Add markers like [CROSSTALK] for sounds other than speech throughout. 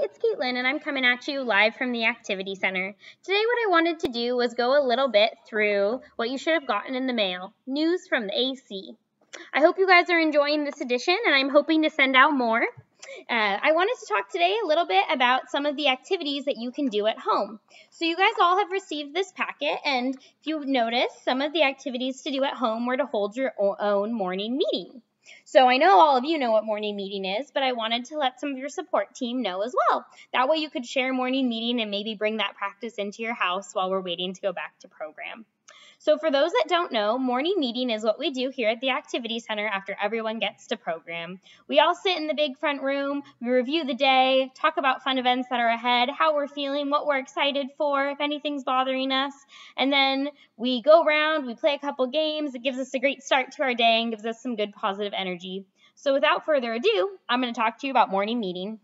It's Caitlin, and I'm coming at you live from the Activity Center. Today, what I wanted to do was go a little bit through what you should have gotten in the mail news from the AC. I hope you guys are enjoying this edition, and I'm hoping to send out more. Uh, I wanted to talk today a little bit about some of the activities that you can do at home. So, you guys all have received this packet, and if you notice, some of the activities to do at home were to hold your own morning meeting. So I know all of you know what morning meeting is, but I wanted to let some of your support team know as well. That way you could share morning meeting and maybe bring that practice into your house while we're waiting to go back to program. So for those that don't know, morning meeting is what we do here at the Activity Center after everyone gets to program. We all sit in the big front room, we review the day, talk about fun events that are ahead, how we're feeling, what we're excited for, if anything's bothering us, and then we go around, we play a couple games. It gives us a great start to our day and gives us some good positive energy. So without further ado, I'm going to talk to you about morning meeting.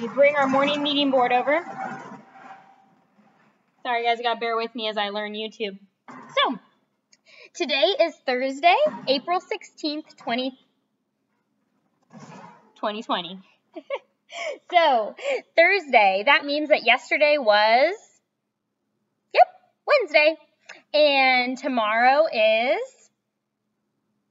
We bring our morning meeting board over. Sorry, guys, you gotta bear with me as I learn YouTube. So, today is Thursday, April 16th, 20, 2020. [LAUGHS] so, Thursday, that means that yesterday was, yep, Wednesday. And tomorrow is,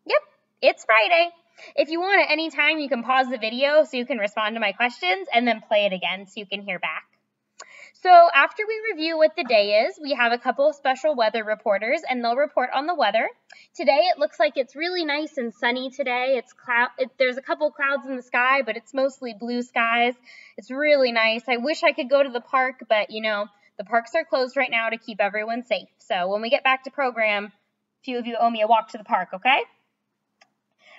yep, it's Friday. If you want at any time, you can pause the video so you can respond to my questions and then play it again so you can hear back. So after we review what the day is, we have a couple of special weather reporters and they'll report on the weather. Today it looks like it's really nice and sunny today. It's cloud it, there's a couple clouds in the sky, but it's mostly blue skies. It's really nice. I wish I could go to the park, but you know, the parks are closed right now to keep everyone safe. So when we get back to program, a few of you owe me a walk to the park, okay?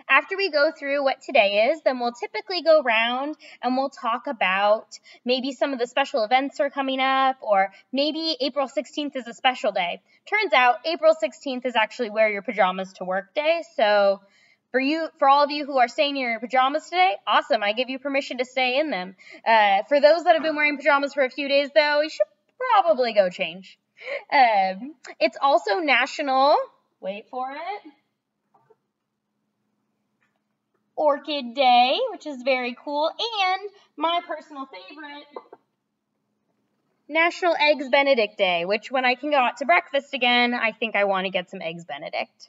After we go through what today is, then we'll typically go around and we'll talk about maybe some of the special events are coming up or maybe April 16th is a special day. Turns out April 16th is actually wear your pajamas to work day. So for you, for all of you who are staying in your pajamas today, awesome. I give you permission to stay in them. Uh, for those that have been wearing pajamas for a few days though, you should probably go change. Um, it's also National, wait for it, Orchid Day, which is very cool, and my personal favorite, National Eggs Benedict Day, which when I can go out to breakfast again, I think I want to get some Eggs Benedict.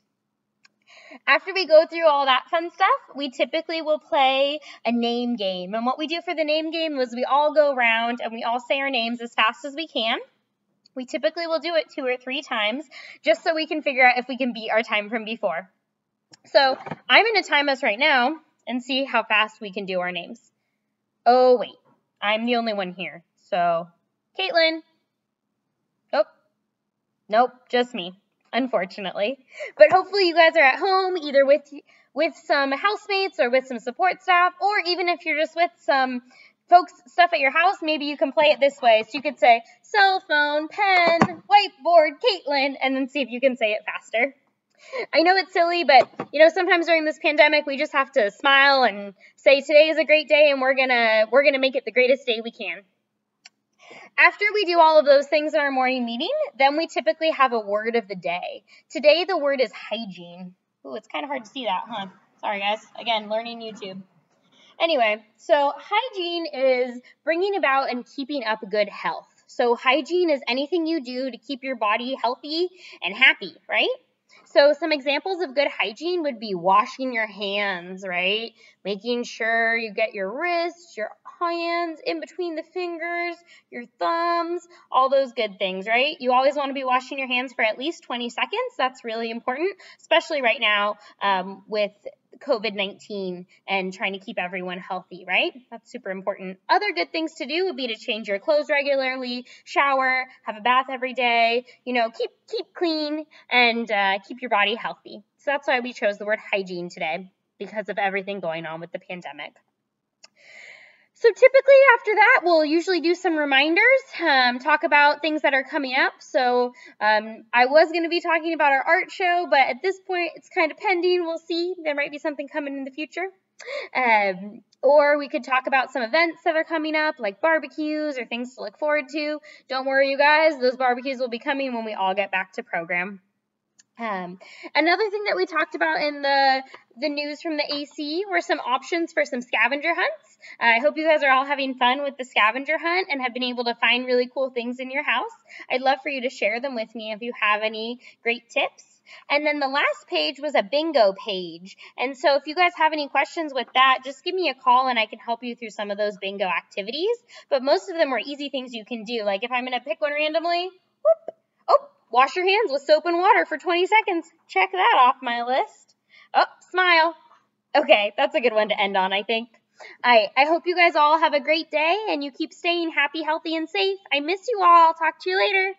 After we go through all that fun stuff, we typically will play a name game. And what we do for the name game was we all go around and we all say our names as fast as we can. We typically will do it two or three times just so we can figure out if we can beat our time from before. So I'm going to time us right now and see how fast we can do our names. Oh, wait. I'm the only one here. So, Caitlin. Nope. nope, just me, unfortunately. But hopefully you guys are at home either with with some housemates or with some support staff, or even if you're just with some folks stuff at your house, maybe you can play it this way. So you could say cell phone, pen, whiteboard, Caitlin, and then see if you can say it faster. I know it's silly, but you know, sometimes during this pandemic, we just have to smile and say today is a great day and we're going to we're going to make it the greatest day we can. After we do all of those things in our morning meeting, then we typically have a word of the day. Today the word is hygiene. Ooh, it's kind of hard to see that, huh? Sorry guys. Again, learning YouTube. Anyway, so hygiene is bringing about and keeping up good health. So hygiene is anything you do to keep your body healthy and happy, right? So some examples of good hygiene would be washing your hands, right? Making sure you get your wrists, your hands in between the fingers, your thumbs, all those good things, right? You always want to be washing your hands for at least 20 seconds. That's really important, especially right now um, with COVID 19 and trying to keep everyone healthy, right? That's super important. Other good things to do would be to change your clothes regularly, shower, have a bath every day, you know, keep, keep clean and uh, keep your body healthy. So that's why we chose the word hygiene today because of everything going on with the pandemic. So typically after that, we'll usually do some reminders, um, talk about things that are coming up. So um, I was going to be talking about our art show, but at this point, it's kind of pending. We'll see. There might be something coming in the future. Um, or we could talk about some events that are coming up, like barbecues or things to look forward to. Don't worry, you guys. Those barbecues will be coming when we all get back to program. Um, another thing that we talked about in the the news from the AC were some options for some scavenger hunts. Uh, I hope you guys are all having fun with the scavenger hunt and have been able to find really cool things in your house. I'd love for you to share them with me if you have any great tips. And then the last page was a bingo page. And so if you guys have any questions with that, just give me a call and I can help you through some of those bingo activities. But most of them were easy things you can do. Like if I'm going to pick one randomly, whoop, wash your hands with soap and water for 20 seconds. Check that off my list. Oh, smile. Okay, that's a good one to end on, I think. I, I hope you guys all have a great day and you keep staying happy, healthy, and safe. I miss you all. Talk to you later.